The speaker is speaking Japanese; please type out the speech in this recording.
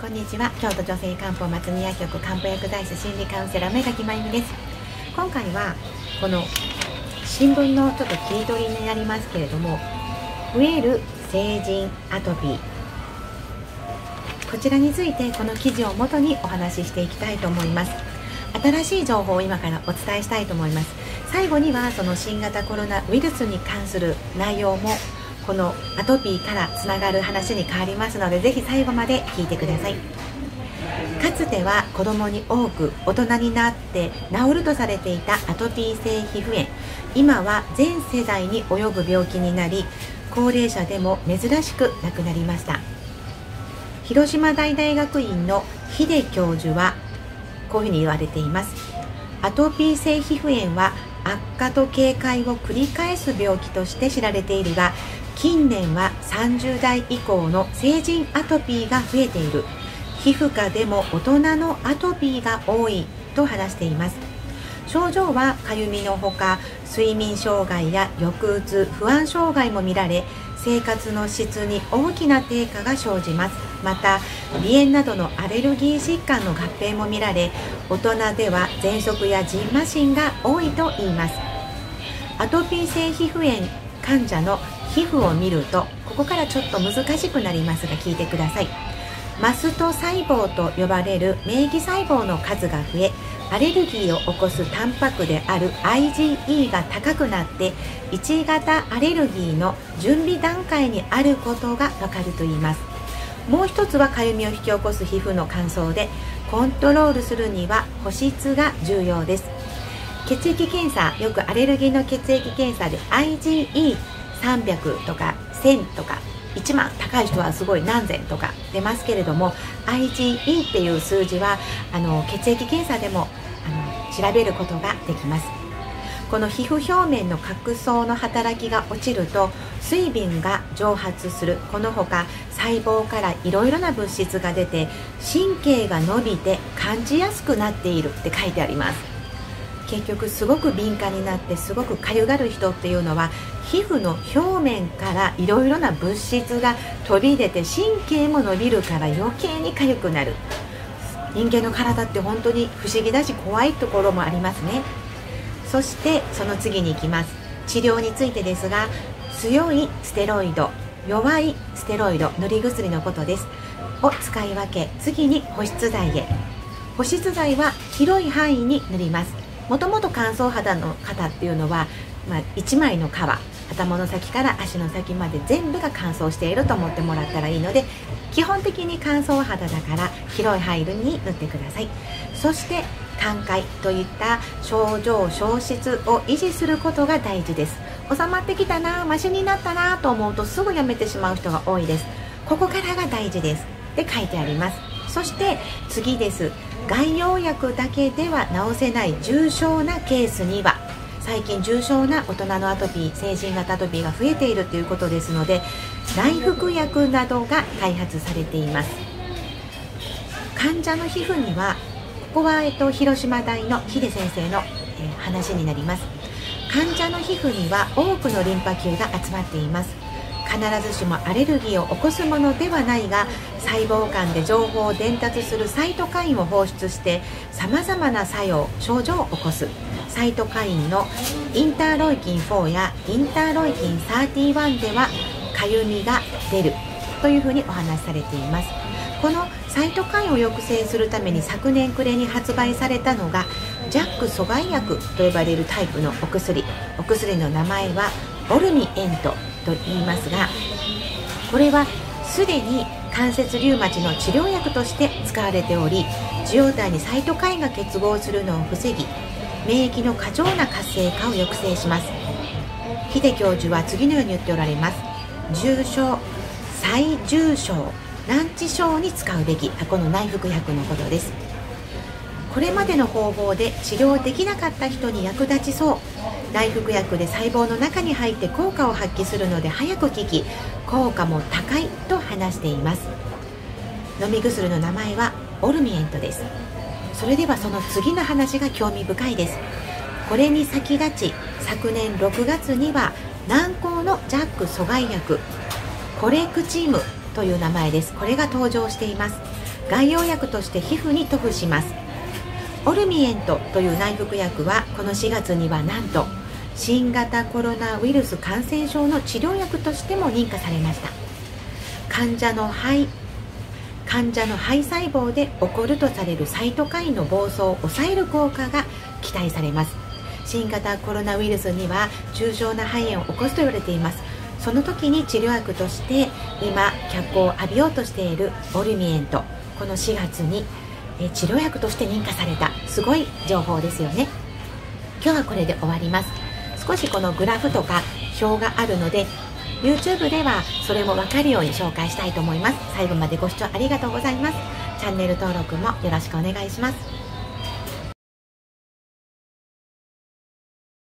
こんにちは。京都女性漢方松宮局漢方薬剤師心理カウンセラー目垣真由美です。今回はこの新聞のちょっと切り取りになりますけれども増える成人アトピー。こちらについてこの記事をもとにお話ししていきたいと思います。新しい情報を今からお伝えしたいと思います。最後にはその新型コロナウイルスに関する内容もこのアトピーからつながる話に変わりますのでぜひ最後まで聞いてください。かつては子供に多く大人になって治るとされていたアトピー性皮膚炎。今は全世代に及ぶ病気になり高齢者でも珍しく亡くなりました。広島大大学院の秀教授はこういうふうに言われています。アトピー性皮膚炎は悪化と警戒を繰り返す病気として知られているが近年は30代以降の成人アトピーが増えている。皮膚科でも大人のアトピーが多いと話しています。症状はかゆみのほか睡眠障害や抑うつ不安障害も見られ生活の質に大きな低下が生じます。また鼻炎などのアレルギー疾患の合併も見られ大人では喘息やジンマシンが多いと言います。アトピー性皮膚炎患者の皮膚を見るとここからちょっと難しくなりますが聞いてください。マスト細胞と呼ばれる免疫細胞の数が増えアレルギーを起こすタンパクである IgE が高くなって1型アレルギーの準備段階にあることがわかると言います。もう一つはかゆみを引き起こす皮膚の乾燥でコントロールするには保湿が重要です。血液検査よくアレルギーの血液検査で IgE 300とか1000とか1万高い人はすごい何千とか出ますけれども IgE っていう数字はあの血液検査でもあの調べることができます。この皮膚表面の角層の働きが落ちると水分が蒸発する。このほか細胞からいろいろな物質が出て神経が伸びて感じやすくなっているって書いてあります。結局すごく敏感になってすごくかゆがる人っていうのは皮膚の表面からいろいろな物質が飛び出て神経も伸びるから余計に痒くなる。人間の体って本当に不思議だし怖いところもありますね。そしてその次に行きます。治療についてですが強いステロイド弱いステロイド塗り薬のことです。を使い分け次に保湿剤へ。保湿剤は広い範囲に塗ります。もともと乾燥肌の方っていうのは、まあ、1枚の皮頭の先から足の先まで全部が乾燥していると思ってもらったらいいので基本的に乾燥肌だから広い範囲に塗ってください。そして寛解といった症状消失を維持することが大事です。収まってきたなマシになったなと思うとすぐやめてしまう人が多いです。ここからが大事です。って書いてあります。そして次です。外用薬だけでは治せない重症なケースには最近重症な大人のアトピー成人型アトピーが増えているということですので内服薬などが開発されています。患者の皮膚にはここは、えっと、広島大の秀先生の、え、話になります。患者の皮膚には多くのリンパ球が集まっています。必ずしもアレルギーを起こすものではないが細胞間で情報を伝達するサイトカインを放出してさまざまな作用症状を起こす。サイトカインのインターロイキン4やインターロイキン31ではかゆみが出る。というふうにお話しされています。このサイトカインを抑制するために昨年暮れに発売されたのがジャック阻害薬と呼ばれるタイプのお薬。お薬の名前はオルミエント。と言いますがこれはすでに関節リウマチの治療薬として使われており受容体にサイトカインが結合するのを防ぎ免疫の過剰な活性化を抑制します。秀教授は次のように言っておられます。重症最重症難治症に使うべきこの内服薬のことです。これまでの方法で治療できなかった人に役立ちそう。内服薬で細胞の中に入って効果を発揮するので早く効き効果も高いと話しています。飲み薬の名前はオルミエントです。それではその次の話が興味深いです。これに先立ち昨年6月には軟膏のジャック阻害薬コレクチームという名前です。これが登場しています。外用薬として皮膚に塗布します。オルミエントという内服薬はこの4月にはなんと新型コロナウイルス感染症の治療薬としても認可されました。患者の肺患者の肺細胞で起こるとされるサイトカインの暴走を抑える効果が期待されます。新型コロナウイルスには重症な肺炎を起こすと言われています。その時に治療薬として今脚光を浴びようとしているオルミエントこの4月にえ治療薬として認可されたすごい情報ですよね。今日はこれで終わります。少しこのグラフとか表があるので YouTube ではそれも分かるように紹介したいと思います。最後までご視聴ありがとうございます。チャンネル登録もよろしくお願いします。